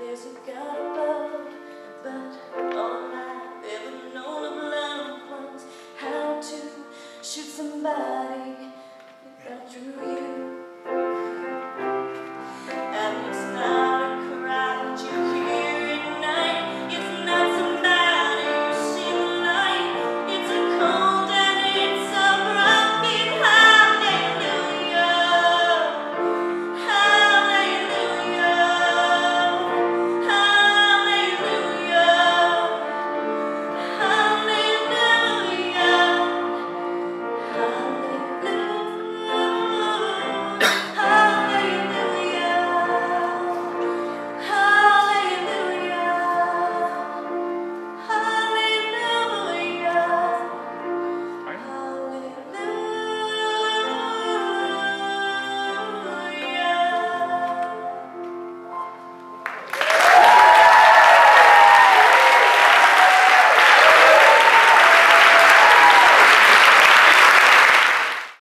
There's a God above, but all I've ever known of love was how to shoot somebody.